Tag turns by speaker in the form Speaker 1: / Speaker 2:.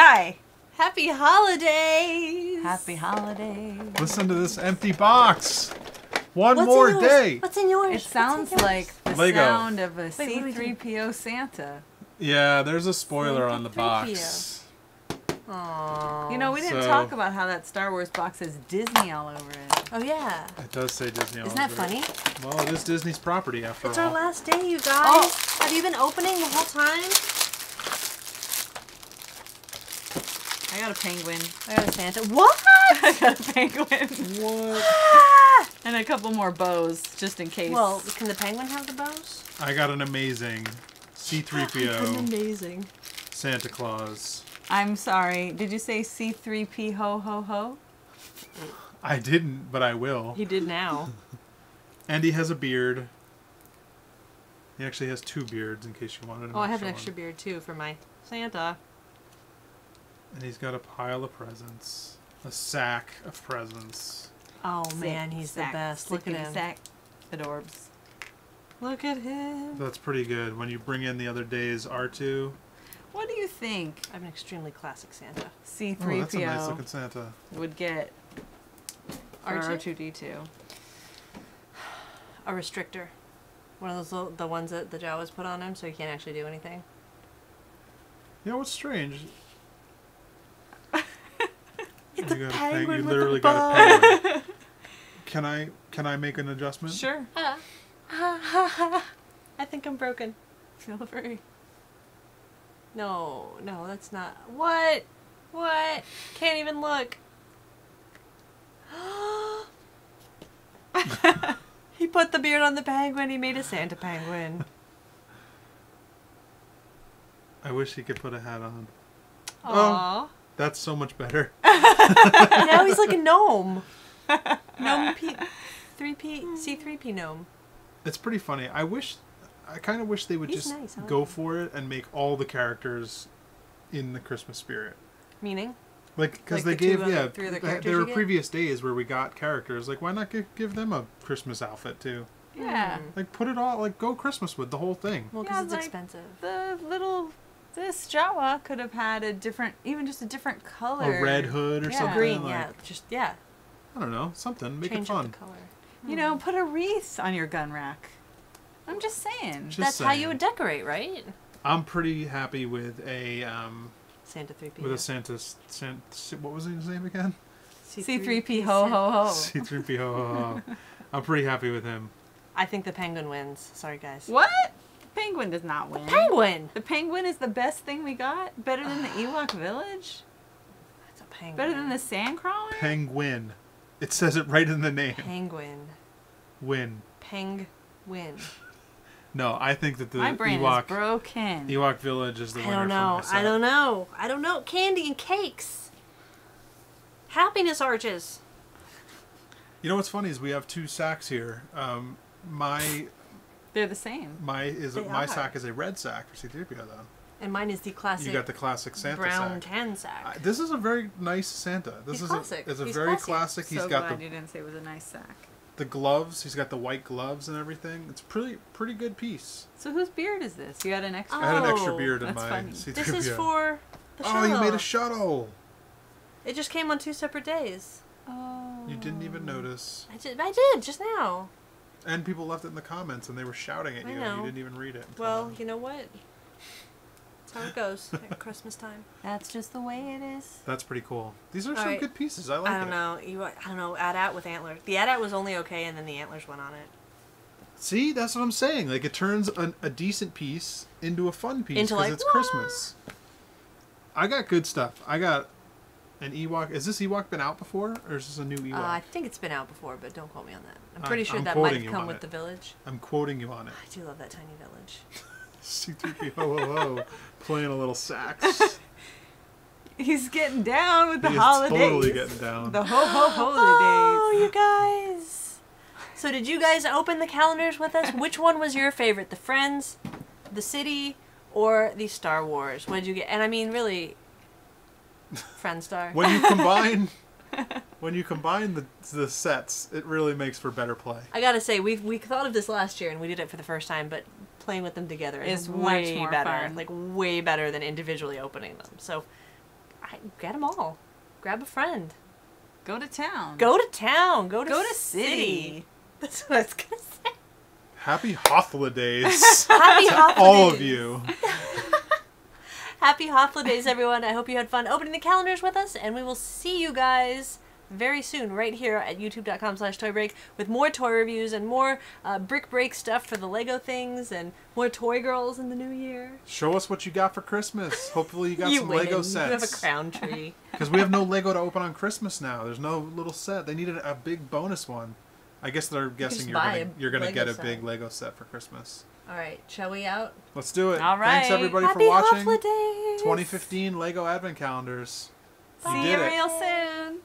Speaker 1: Hi.
Speaker 2: Happy holidays!
Speaker 1: Happy holidays.
Speaker 3: Listen to this empty box. One
Speaker 2: What's
Speaker 3: more
Speaker 2: in yours?
Speaker 3: day.
Speaker 2: What's in yours?
Speaker 1: It sounds
Speaker 2: yours?
Speaker 1: like the
Speaker 3: Lego.
Speaker 1: sound of a
Speaker 2: what do we do?
Speaker 1: C3PO Santa.
Speaker 3: Yeah, there's a spoiler on the box.
Speaker 2: Aw.
Speaker 1: You know, we didn't
Speaker 3: So-
Speaker 1: talk about how that Star Wars box has Disney all over it.
Speaker 2: Oh yeah.
Speaker 3: It does say Disney. all over.
Speaker 2: Isn't that
Speaker 3: over it.
Speaker 2: funny?
Speaker 3: Well, it is Disney's property after
Speaker 2: It's
Speaker 3: all.
Speaker 2: our last day, you oh. guys.
Speaker 1: Oh.
Speaker 2: Have you been opening the whole time?
Speaker 1: I got a penguin.
Speaker 2: I got a Santa. What?
Speaker 1: I got a penguin.
Speaker 3: What?
Speaker 2: Ah!
Speaker 1: And a couple more bows, just in case.
Speaker 2: well, can the penguin have the bows?
Speaker 3: I got an amazing C3PO
Speaker 2: Amazing.
Speaker 3: Santa Claus.
Speaker 1: I'm sorry. Did you say C3P ho ho ho?
Speaker 3: I didn't, but I will.
Speaker 2: He did now.
Speaker 3: And he has a beard. He actually has two beards in case you wanted.
Speaker 2: To Oh, I have an
Speaker 3: extra
Speaker 2: extra
Speaker 3: one.
Speaker 2: beard too for my Santa.
Speaker 3: And he's got a pile of presents. A sack of presents.
Speaker 2: Oh
Speaker 1: Sick
Speaker 2: man, he's
Speaker 1: sack,
Speaker 2: the best. Look at him.
Speaker 1: Sack. Adorbs.
Speaker 2: Look at him.
Speaker 3: That's pretty good. When you bring in the other day's R2.
Speaker 1: What do you think
Speaker 2: I have an extremely classic Santa.
Speaker 1: C3PO
Speaker 3: Oh, that's a nice looking Santa.
Speaker 1: would get
Speaker 2: R2?
Speaker 1: R2D2?
Speaker 2: A restrictor. One of those little, the ones that the Jawas put on him, so he can't actually do anything.
Speaker 3: You know what's strange?
Speaker 2: It's
Speaker 3: You
Speaker 2: a
Speaker 3: got a
Speaker 2: penguin
Speaker 3: peng- you
Speaker 2: with
Speaker 3: literally
Speaker 2: a
Speaker 3: got
Speaker 2: bow.
Speaker 3: a penguin. Can I can I make an adjustment?
Speaker 1: Sure.
Speaker 2: I think I'm broken.
Speaker 1: Feel free.
Speaker 2: No, no, that's not. What? What? Can't even look. he put the beard on the penguin. He made a Santa penguin.
Speaker 3: I wish he could put a hat on.
Speaker 2: Aww. Oh.
Speaker 3: That's so much better.
Speaker 2: now he's like a gnome. Gnome P. 3P. C3P gnome.
Speaker 3: It's pretty funny. I wish I kind of wish they would
Speaker 2: He's
Speaker 3: just
Speaker 2: nice, I like
Speaker 3: go
Speaker 2: him.
Speaker 3: for it and make all the characters in the Christmas spirit.
Speaker 2: Meaning?
Speaker 3: Like, because
Speaker 2: Like
Speaker 3: they
Speaker 2: the
Speaker 3: gave,
Speaker 2: other-
Speaker 3: yeah,
Speaker 2: three other
Speaker 3: th- there were
Speaker 2: get?
Speaker 3: previous days where we got characters. Like, why not give, give them a Christmas outfit too?
Speaker 1: Yeah.
Speaker 2: Hmm.
Speaker 3: Like, put it all, like, go Christmas with the whole thing.
Speaker 2: Well, because
Speaker 1: Yeah,
Speaker 2: it's
Speaker 1: like-
Speaker 2: expensive.
Speaker 1: The little this Jawa could have had a different, even just a different color.
Speaker 3: A red hood or
Speaker 1: Yeah.
Speaker 3: something.
Speaker 2: Green,
Speaker 3: like,
Speaker 2: yeah. Just, yeah.
Speaker 3: I don't know, something. Make
Speaker 2: Change
Speaker 3: it
Speaker 2: up
Speaker 3: fun.
Speaker 2: the color.
Speaker 1: You know, put a wreath on your gun rack. I'm just saying.
Speaker 3: Just
Speaker 2: That's how you would decorate, right?
Speaker 3: I'm pretty happy with a um
Speaker 2: Santa 3P.
Speaker 3: with a Santa. Santa what was his name again?
Speaker 1: C3P ho ho ho.
Speaker 3: C3P ho, ho, ho. I'm pretty happy with him.
Speaker 2: I think the penguin wins. Sorry, guys.
Speaker 1: What? The penguin does not win.
Speaker 2: Penguin!
Speaker 1: The penguin is the best thing we got. Better than the Ewok village.
Speaker 2: That's a penguin.
Speaker 1: Better than the sandcrawler.
Speaker 3: Penguin. It says it right in the name.
Speaker 2: Penguin.
Speaker 3: Win.
Speaker 2: Penguin.
Speaker 3: No, I think that the
Speaker 1: My brain
Speaker 3: Ewok
Speaker 1: is broken.
Speaker 3: Ewok Village is the
Speaker 2: I
Speaker 3: winner.
Speaker 2: don't know.
Speaker 3: For
Speaker 2: I don't know. I don't know. Candy and cakes. Happiness arches.
Speaker 3: You know what's funny is we have two sacks here. Um, my
Speaker 1: They're the same.
Speaker 3: my is a,
Speaker 2: They
Speaker 3: my
Speaker 2: are.
Speaker 3: sack is a red sack for C3PO though.
Speaker 2: And mine is the classic
Speaker 3: You got the classic Santa
Speaker 2: brown
Speaker 3: sack.
Speaker 2: tan sack.
Speaker 3: I, this is a very nice Santa. This
Speaker 2: He's
Speaker 3: is
Speaker 2: classic.
Speaker 3: a, is a
Speaker 2: He's
Speaker 3: very
Speaker 2: classy.
Speaker 3: classic. He's
Speaker 1: so
Speaker 3: got
Speaker 1: glad
Speaker 3: the
Speaker 1: you didn't say it was a nice sack.
Speaker 3: the gloves. He's got the white gloves and everything. It's pretty pretty good piece.
Speaker 1: So whose beard is this? You had an extra.
Speaker 3: I had an oh. extra
Speaker 2: Oh,
Speaker 3: beard in
Speaker 1: that's
Speaker 3: my
Speaker 1: funny.
Speaker 3: C3PO.
Speaker 2: this is for the shuttle.
Speaker 3: Oh, you made a shuttle.
Speaker 2: It just came on two separate days.
Speaker 1: Oh.
Speaker 3: You didn't even notice.
Speaker 2: I did, I did just now.
Speaker 3: And people left it in the comments and they were shouting at
Speaker 2: I
Speaker 3: you and
Speaker 2: know.
Speaker 3: you didn't even read it.
Speaker 2: Well,
Speaker 3: then.
Speaker 2: you know what? That's how it goes at Christmas time.
Speaker 1: That's just the way it is.
Speaker 3: That's pretty cool. These are
Speaker 2: All
Speaker 3: some
Speaker 2: right.
Speaker 3: good pieces. I like
Speaker 2: I don't
Speaker 3: it.
Speaker 2: know. You, I don't know. AT-AT with antlers. The AT-AT was only okay, and then the antlers went on it.
Speaker 3: See, that's what I'm saying. Like it turns a, a decent piece into a fun piece because
Speaker 2: like,
Speaker 3: it's
Speaker 2: "Wah!"
Speaker 3: Christmas. I got good stuff. I got an Ewok. Is this Ewok been out before, or is this a new Ewok?
Speaker 2: Uh, I think it's been out before, but don't quote me on that. I'm
Speaker 3: I-
Speaker 2: pretty sure
Speaker 3: I'm
Speaker 2: that might have come with
Speaker 3: it.
Speaker 2: the village.
Speaker 3: I'm quoting you on it.
Speaker 2: I do love that tiny village.
Speaker 3: C3PO ho ho ho, playing a little sax.
Speaker 1: He's getting down with the
Speaker 3: he is
Speaker 1: holidays.
Speaker 3: totally getting down.
Speaker 1: The ho ho holidays.
Speaker 2: Oh, you guys. So did you guys open the calendars with us? Which one was your favorite? The Friends, the City, or the Star Wars? What did you get? And I mean, really, Friend Star.
Speaker 3: when you combine, when you combine the the sets, it really makes for better play.
Speaker 2: I gotta say, we we thought of this last year and we did it for the first time, but playing with them together is
Speaker 1: Is much
Speaker 2: way
Speaker 1: more
Speaker 2: better.
Speaker 1: fun.
Speaker 2: Like way better than individually opening them. So I, get them all. Grab a friend.
Speaker 1: Go to town.
Speaker 2: Go to town. Go to
Speaker 1: Go to
Speaker 2: city.
Speaker 1: city.
Speaker 2: That's what I was gonna say.
Speaker 3: Happy Hothla days.
Speaker 2: Happy
Speaker 3: to
Speaker 2: holidays.
Speaker 3: all of you.
Speaker 2: Happy holidays, everyone. I hope you had fun opening the calendars with us, and we will see you guys very soon right here at youtube.com slash toy break with more toy reviews and more uh, brick break stuff for the lego things and more toy girls in the new year
Speaker 3: Show us what you got for Christmas. Hopefully you got some
Speaker 2: win.
Speaker 3: Lego
Speaker 2: you have a
Speaker 3: sets.
Speaker 2: crown tree
Speaker 3: Because we have no Lego to open on Christmas now. There's no little set. They needed a big bonus one. I guess they're guessing
Speaker 2: just
Speaker 3: you're gonna you're gonna
Speaker 2: Lego
Speaker 3: get a
Speaker 2: set.
Speaker 3: big Lego set for Christmas.
Speaker 2: All right shall we out
Speaker 3: Let's do it.
Speaker 1: All right.
Speaker 3: Thanks everybody
Speaker 2: Happy
Speaker 3: for watching.
Speaker 2: holidays
Speaker 3: 2015 Lego Advent calendars. You
Speaker 1: See
Speaker 3: did
Speaker 1: you
Speaker 3: it.
Speaker 1: real soon.